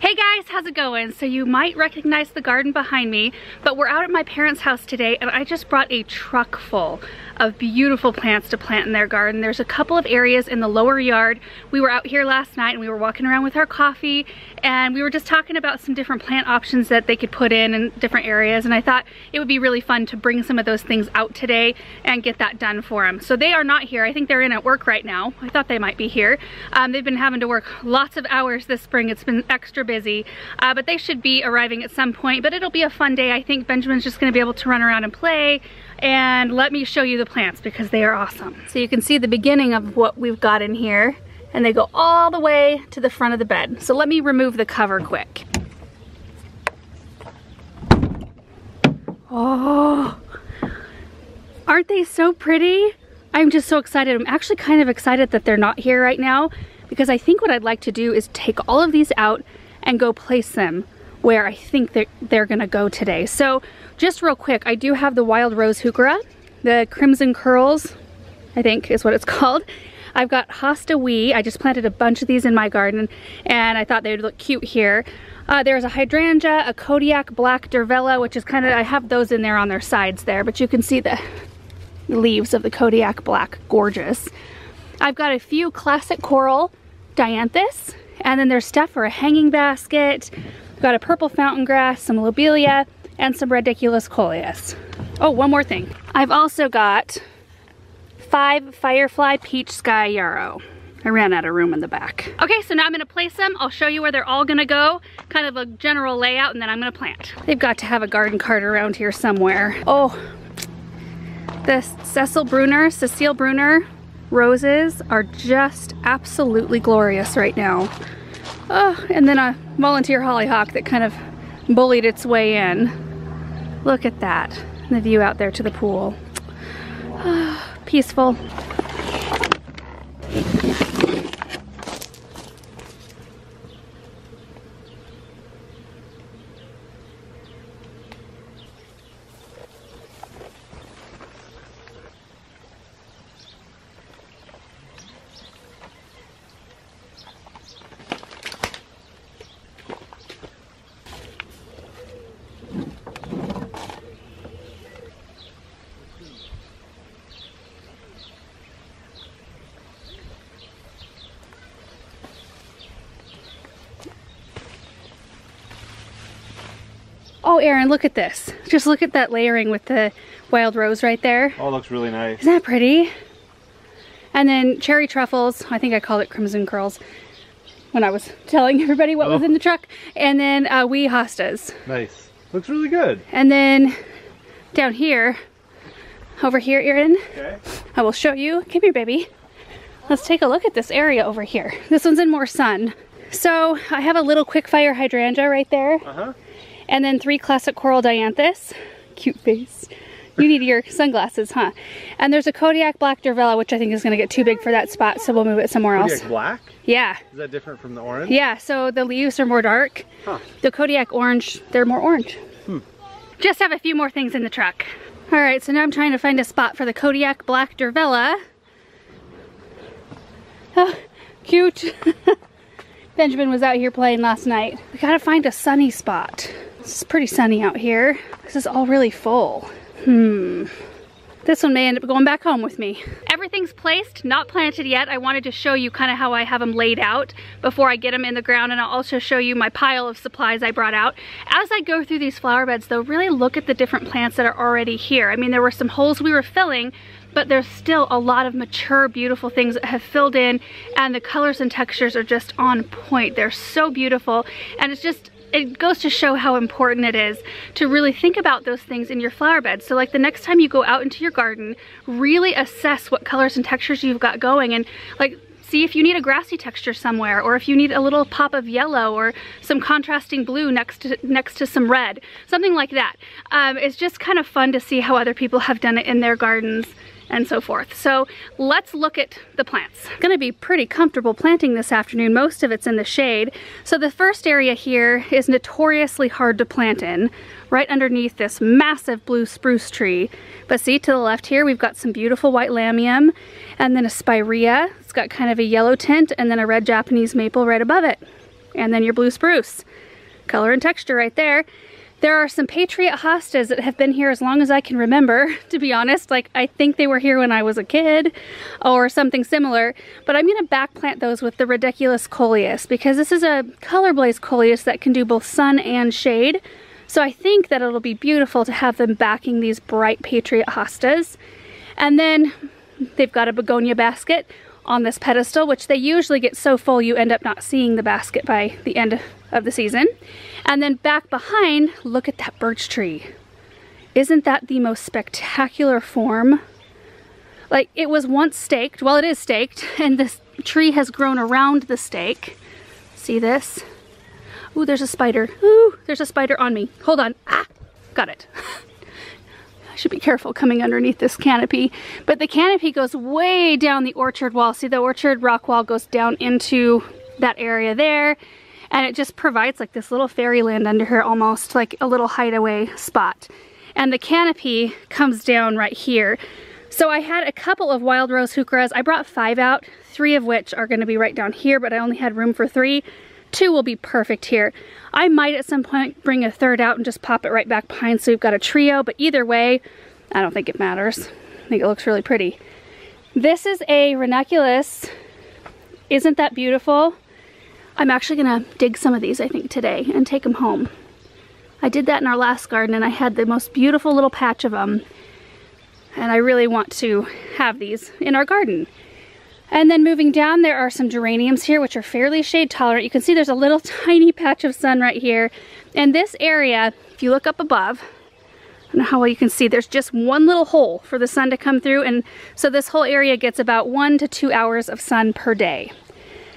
Hey guys, how's it going? So you might recognize the garden behind me, but we're out at my parents' house today and I just brought a truck full of beautiful plants to plant in their garden. There's a couple of areas in the lower yard. We were out here last night and we were walking around with our coffee and we were just talking about some different plant options that they could put in in different areas and I thought it would be really fun to bring some of those things out today and get that done for them. So they are not here. I think they're in at work right now. I thought they might be here. Um, they've been having to work lots of hours this spring. It's been extra busy, uh, but they should be arriving at some point. But it'll be a fun day. I think Benjamin's just gonna be able to run around and play and let me show you the plants because they are awesome. So you can see the beginning of what we've got in here and they go all the way to the front of the bed. So let me remove the cover quick. Oh, aren't they so pretty? I'm just so excited. I'm actually kind of excited that they're not here right now because I think what I'd like to do is take all of these out and go place them where I think they're, they're gonna go today. So just real quick, I do have the Wild Rose Heuchera, the Crimson Curls, I think is what it's called. I've got Hosta Wee. I just planted a bunch of these in my garden and I thought they would look cute here. Uh, there's a hydrangea, a Kodiak Black Diervilla, which is kind of, I have those in there on their sides there, but you can see the leaves of the Kodiak Black, gorgeous. I've got a few classic coral dianthus, and then there's stuff for a hanging basket, Got a purple fountain grass, some lobelia, and some ridiculous coleus. Oh, one more thing. I've also got five Firefly Peach Sky Yarrow. I ran out of room in the back. Okay, so now I'm gonna place them. I'll show you where they're all gonna go, kind of a general layout, and then I'm gonna plant. They've got to have a garden cart around here somewhere. Oh, the Cecil Brunner, Cecile Brunner roses are just absolutely glorious right now. Oh, and then a volunteer hollyhock that kind of bullied its way in. Look at that, the view out there to the pool. Peaceful. Oh, Aaron, look at this. Just look at that layering with the wild rose right there. Oh, looks really nice. Isn't that pretty? And then cherry truffles. I think I called it crimson curls when I was telling everybody what oh. was in the truck. And then uh, wee hostas. Nice. Looks really good. And then down here, over here, Aaron, okay. I will show you. Come here, baby. Let's take a look at this area over here. This one's in more sun. So I have a little quick fire hydrangea right there. Uh-huh. And then three classic coral dianthus. Cute face. You need your sunglasses, huh? And there's a Kodiak Black Diervilla, which I think is going to get too big for that spot, so we'll move it somewhere Kodiak else. black? Yeah. Is that different from the orange? Yeah, so the leaves are more dark. Huh. The Kodiak orange, they're more orange. Hmm. Just have a few more things in the truck. All right, so now I'm trying to find a spot for the Kodiak Black Diervilla. Oh, cute. Benjamin was out here playing last night. We gotta find a sunny spot. It's pretty sunny out here. This is all really full. Hmm. This one may end up going back home with me. Everything's placed, not planted yet. I wanted to show you kind of how I have them laid out before I get them in the ground and I'll also show you my pile of supplies I brought out. As I go through these flower beds though, really look at the different plants that are already here. I mean, there were some holes we were filling, but there's still a lot of mature, beautiful things that have filled in and the colors and textures are just on point. They're so beautiful and it's just, it goes to show how important it is to really think about those things in your flower bed. So like the next time you go out into your garden, really assess what colors and textures you've got going and like see if you need a grassy texture somewhere or if you need a little pop of yellow or some contrasting blue next to next to some red something like that um, it's just kind of fun to see how other people have done it in their gardens and so forth. So let's look at the plants. Gonna be pretty comfortable planting this afternoon. Most of it's in the shade. So the first area here is notoriously hard to plant in, right underneath this massive blue spruce tree. But see to the left here, we've got some beautiful white lamium and then a spirea. It's got kind of a yellow tint and then a red Japanese maple right above it. and then your blue spruce. Color and texture right there. There are some Patriot hostas that have been here as long as I can remember, to be honest. Like, I think they were here when I was a kid or something similar. But I'm gonna backplant those with the Ridiculous Coleus because this is a ColorBlaze Coleus that can do both sun and shade. So I think that it'll be beautiful to have them backing these bright Patriot hostas. And then they've got a begonia basket on this pedestal, which they usually get so full you end up not seeing the basket by the end of the season. And then back behind, look at that birch tree. Isn't that the most spectacular form? Like it was once staked, well it is staked, and this tree has grown around the stake. See this? Ooh, there's a spider. Ooh, there's a spider on me. Hold on. Ah, got it. I should be careful coming underneath this canopy. But the canopy goes way down the orchard wall. See the orchard rock wall goes down into that area there and it just provides like this little fairyland under here almost like a little hideaway spot and the canopy comes down right here so I had a couple of wild rose heucheras I brought five out three of which are going to be right down here but I only had room for three two will be perfect here I might at some point bring a third out and just pop it right back behind so we've got a trio but either way I don't think it matters I think it looks really pretty this is a ranunculus isn't that beautiful I'm actually gonna dig some of these, I think, today and take them home. I did that in our last garden and I had the most beautiful little patch of them. And I really want to have these in our garden. And then moving down, there are some geraniums here, which are fairly shade tolerant. You can see there's a little tiny patch of sun right here. And this area, if you look up above, I don't know how well you can see, there's just one little hole for the sun to come through. And so this whole area gets about one to two hours of sun per day.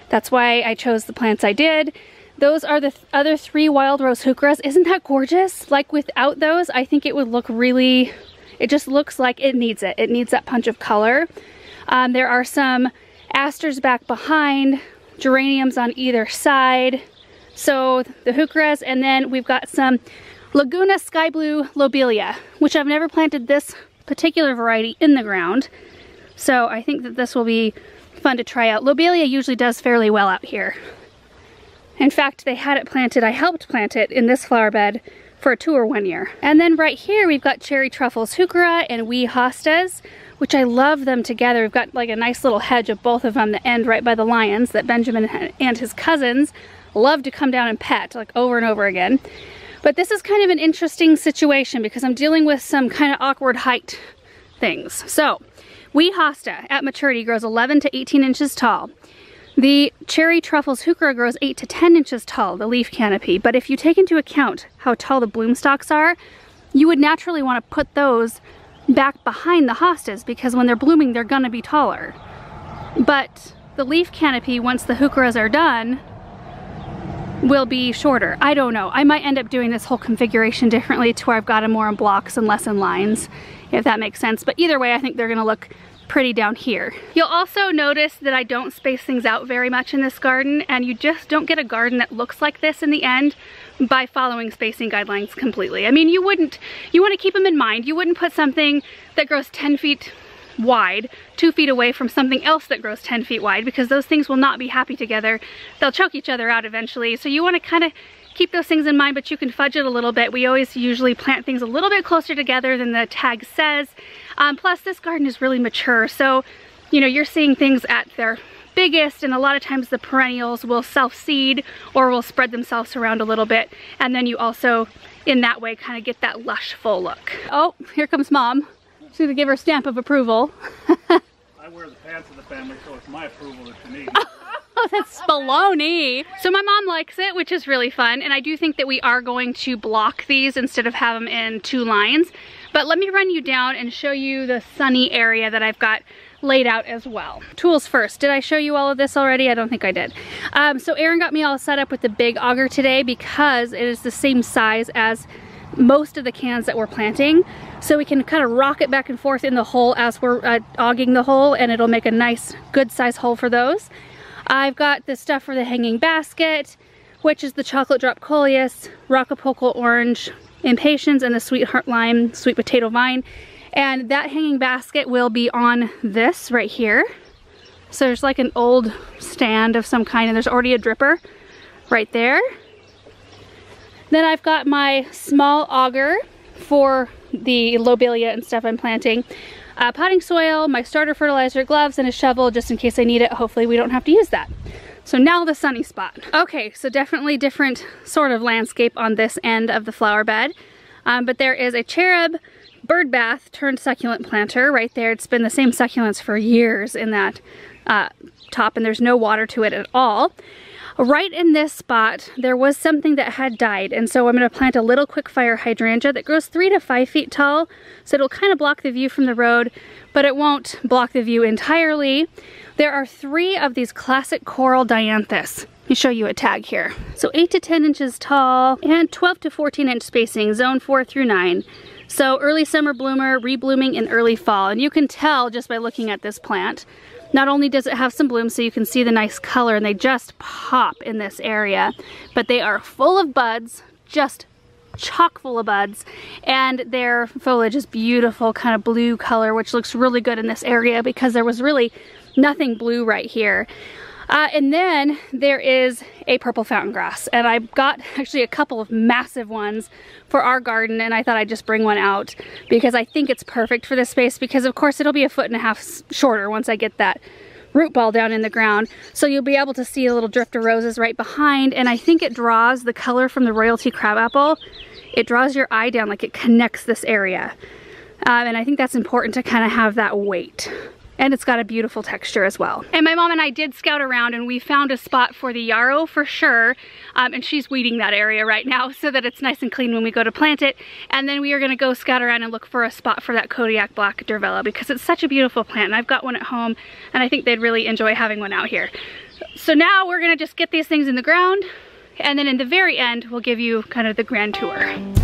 That's why I chose the plants I did. Those are the th other three wild rose heucheras. Isn't that gorgeous? Like without those, I think it would look really, it just looks like it needs it. It needs that punch of color. Um, there are some asters back behind, geraniums on either side. So the heucheras, and then we've got some Laguna Sky Blue Lobelia, which I've never planted this particular variety in the ground. So I think that this will be fun to try out. Lobelia usually does fairly well out here. In fact, they had it planted, I helped plant it in this flower bed for a tour one year. And then right here we've got cherry truffles heuchera and wee hostas, which I love them together. We've got like a nice little hedge of both of them that end right by the lions that Benjamin and his cousins love to come down and pet like over and over again. But this is kind of an interesting situation because I'm dealing with some kind of awkward height things. So Wee hosta at maturity grows 11 to 18 inches tall. The cherry truffles heuchera grows 8 to 10 inches tall, the leaf canopy, but if you take into account how tall the bloom stalks are, you would naturally want to put those back behind the hostas because when they're blooming they're gonna be taller. But the leaf canopy, once the heucheras are done, will be shorter. I don't know. I might end up doing this whole configuration differently to where I've got them more in blocks and less in lines if that makes sense. But either way, I think they're gonna look pretty down here. You'll also notice that I don't space things out very much in this garden and you just don't get a garden that looks like this in the end by following spacing guidelines completely. I mean, you wouldn't, you wanna keep them in mind. You wouldn't put something that grows 10 feet wide, two feet away from something else that grows 10 feet wide because those things will not be happy together. They'll choke each other out eventually. So you wanna kinda keep those things in mind, but you can fudge it a little bit. We always usually plant things a little bit closer together than the tag says. Um, plus this garden is really mature, so you know, you're seeing things at their biggest and a lot of times the perennials will self-seed or will spread themselves around a little bit and then you also in that way kind of get that lush full look. Oh, here comes mom. She's gonna give her stamp of approval. I wear the pants of the family so it's my approval that you need. Oh, that's baloney. So my mom likes it, which is really fun. And I do think that we are going to block these instead of have them in two lines. But let me run you down and show you the sunny area that I've got laid out as well. Tools first. Did I show you all of this already? I don't think I did. Um, so Aaron got me all set up with the big auger today because it is the same size as most of the cans that we're planting. So we can kind of rock it back and forth in the hole as we're uh, auging the hole and it'll make a nice good size hole for those. I've got the stuff for the hanging basket, which is the chocolate drop coleus, Rockapulco orange, impatiens, and the sweetheart lime sweet potato vine. And that hanging basket will be on this right here. So there's like an old stand of some kind and there's already a dripper right there. Then I've got my small auger for the lobelia and stuff I'm planting. Uh, potting soil, my starter fertilizer, gloves, and a shovel just in case I need it. Hopefully we don't have to use that. So now the sunny spot. Okay, so definitely different sort of landscape on this end of the flower bed. Um, but there is a cherub bird bath turned succulent planter right there. It's been the same succulents for years in that uh, top and there's no water to it at all. Right in this spot, there was something that had died, and so I'm gonna plant a little quick fire hydrangea that grows three to five feet tall, so it'll kind of block the view from the road, but it won't block the view entirely. There are three of these classic coral dianthus. Let me show you a tag here. So 8 to 10 inches tall and 12 to 14 inch spacing, zone 4 through 9. So early summer bloomer, reblooming in early fall. And you can tell just by looking at this plant not only does it have some blooms so you can see the nice color and they just pop in this area, but they are full of buds, just chock full of buds and their foliage is beautiful kind of blue color which looks really good in this area because there was really nothing blue right here. Uh, and then there is a purple fountain grass and I got actually a couple of massive ones for our garden and I thought I'd just bring one out because I think it's perfect for this space because of course it'll be a foot and a half shorter once I get that root ball down in the ground. So you'll be able to see a little drift of roses right behind and I think it draws the color from the royalty crabapple. It draws your eye down like it connects this area. Um, and I think that's important to kind of have that weight and it's got a beautiful texture as well. And my mom and I did scout around and we found a spot for the yarrow for sure. Um, and she's weeding that area right now so that it's nice and clean when we go to plant it. And then we are gonna go scout around and look for a spot for that Kodiak Black Diervilla because it's such a beautiful plant and I've got one at home and I think they'd really enjoy having one out here. So now we're gonna just get these things in the ground and then in the very end, we'll give you kind of the grand tour.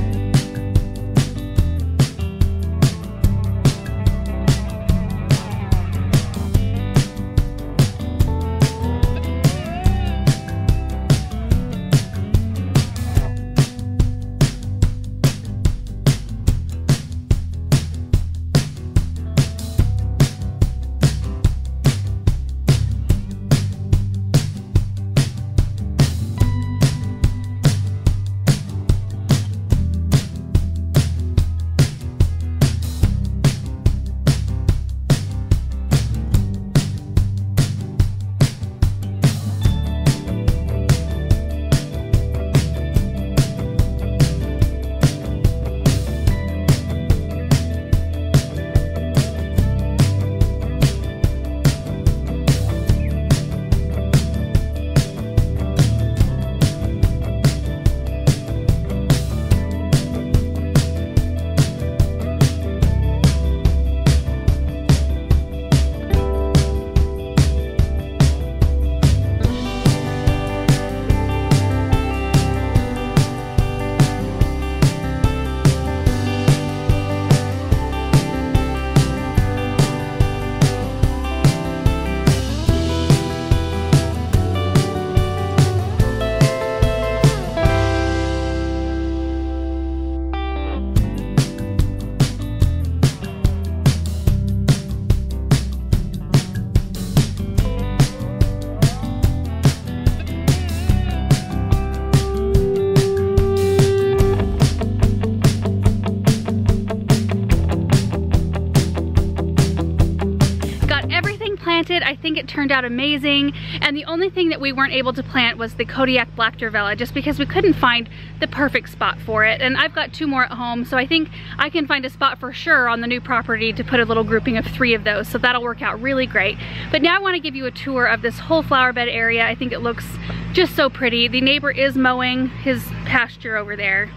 I think it turned out amazing. And the only thing that we weren't able to plant was the Kodiak Black Diervilla just because we couldn't find the perfect spot for it. And I've got two more at home, so I think I can find a spot for sure on the new property to put a little grouping of three of those. So that'll work out really great. But now I wanna give you a tour of this whole flower bed area. I think it looks just so pretty. The neighbor is mowing his pasture over there.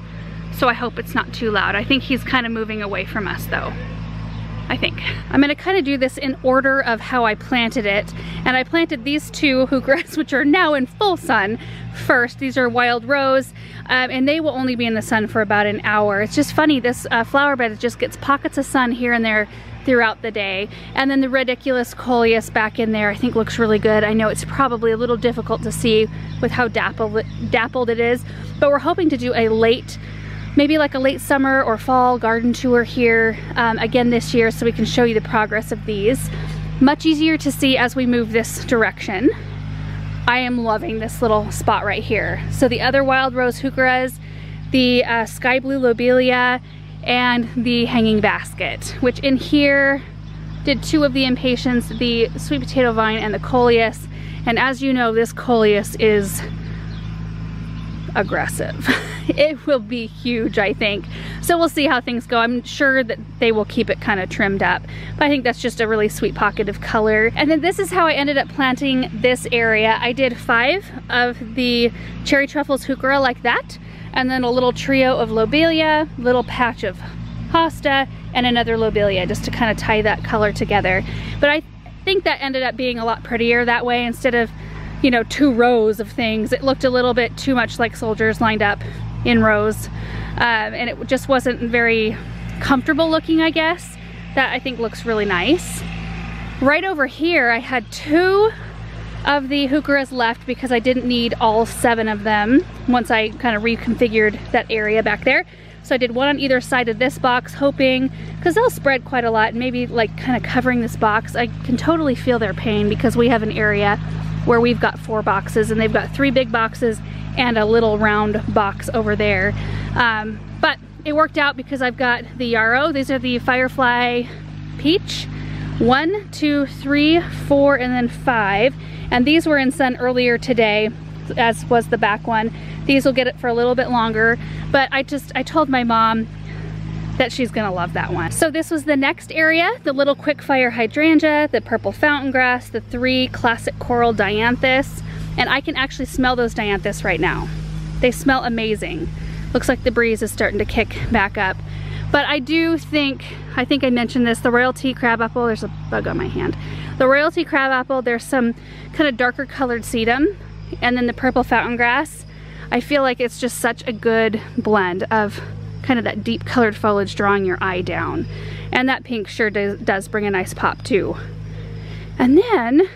So I hope it's not too loud. I think he's kind of moving away from us though. I think. I'm gonna kind of do this in order of how I planted it. And I planted these two heuchras, which are now in full sun first. These are wild rose, um, and they will only be in the sun for about an hour. It's just funny, this uh, flower bed just gets pockets of sun here and there throughout the day. And then the ridiculous coleus back in there I think looks really good. I know it's probably a little difficult to see with how dappled, dappled it is, but we're hoping to do a late maybe like a late summer or fall garden tour here um, again this year so we can show you the progress of these. Much easier to see as we move this direction. I am loving this little spot right here. So the other wild rose heucheras, the uh, sky blue lobelia, and the hanging basket, which in here did two of the impatiens, the sweet potato vine and the coleus. And as you know, this coleus is aggressive. it will be huge, I think. So we'll see how things go. I'm sure that they will keep it kind of trimmed up. But I think that's just a really sweet pocket of color. And then this is how I ended up planting this area. I did five of the cherry truffles heuchera like that. And then a little trio of lobelia, little patch of hosta, and another lobelia just to kind of tie that color together. But I think that ended up being a lot prettier that way instead of you know, two rows of things. It looked a little bit too much like soldiers lined up in rows. Um, and it just wasn't very comfortable looking, I guess. That I think looks really nice. Right over here, I had two of the heucheras left because I didn't need all seven of them once I kind of reconfigured that area back there. So I did one on either side of this box, hoping, because they'll spread quite a lot, maybe like kind of covering this box. I can totally feel their pain because we have an area where we've got four boxes and they've got three big boxes and a little round box over there. Um, but it worked out because I've got the yarrow. These are the Firefly Peach. One, two, three, four, and then five. And these were in sun earlier today, as was the back one. These will get it for a little bit longer. But I just, I told my mom, that she's gonna love that one. So this was the next area, the little quickfire hydrangea, the purple fountain grass, the three classic coral dianthus, and I can actually smell those dianthus right now. They smell amazing. Looks like the breeze is starting to kick back up. But I do think, I think I mentioned this, the royalty crabapple, there's a bug on my hand. The royalty crabapple, there's some kind of darker colored sedum, and then the purple fountain grass. I feel like it's just such a good blend of kind of that deep colored foliage drawing your eye down. And that pink sure does, does bring a nice pop too. And then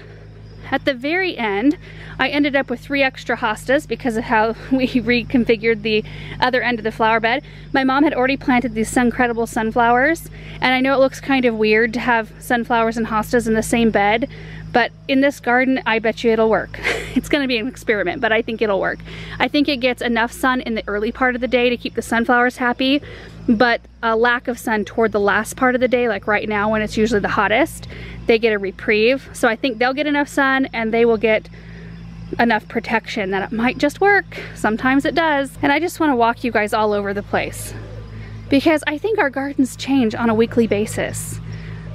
at the very end, I ended up with three extra hostas because of how we reconfigured the other end of the flower bed. My mom had already planted these Suncredible sunflowers, and I know it looks kind of weird to have sunflowers and hostas in the same bed, but in this garden, I bet you it'll work. it's gonna be an experiment, but I think it'll work. I think it gets enough sun in the early part of the day to keep the sunflowers happy, but a lack of sun toward the last part of the day, like right now when it's usually the hottest, they get a reprieve. So I think they'll get enough sun and they will get enough protection that it might just work. Sometimes it does. And I just wanna walk you guys all over the place. Because I think our gardens change on a weekly basis.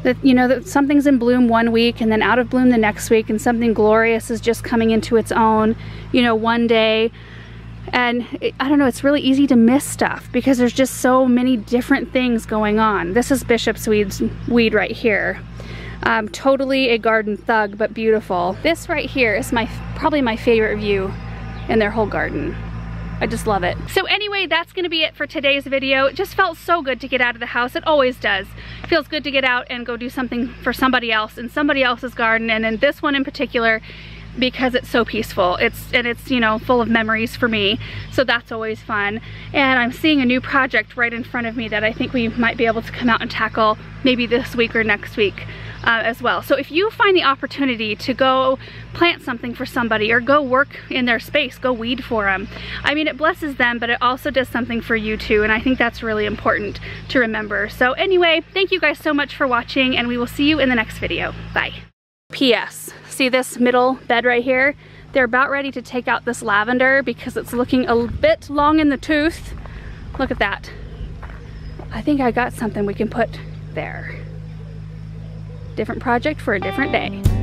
That you know that something's in bloom one week and then out of bloom the next week and something glorious is just coming into its own you know one day. And it, I don't know it's really easy to miss stuff because there's just so many different things going on. This is bishop's weeds weed right here um, totally a garden thug but beautiful this right here is my probably my favorite view in their whole garden I just love it. So anyway, that's gonna be it for today's video. It just felt so good to get out of the house. It always does. It feels good to get out and go do something for somebody else in somebody else's garden. And in this one in particular, because it's so peaceful. It's and it's, you know, full of memories for me. So that's always fun. And I'm seeing a new project right in front of me that I think we might be able to come out and tackle maybe this week or next week uh, as well. So if you find the opportunity to go plant something for somebody or go work in their space, go weed for them. I mean, it blesses them, but it also does something for you too. And I think that's really important to remember. So anyway, thank you guys so much for watching and we will see you in the next video. Bye. P.S. See this middle bed right here? They're about ready to take out this lavender because it's looking a bit long in the tooth. Look at that. I think I got something we can put there different project for a different day.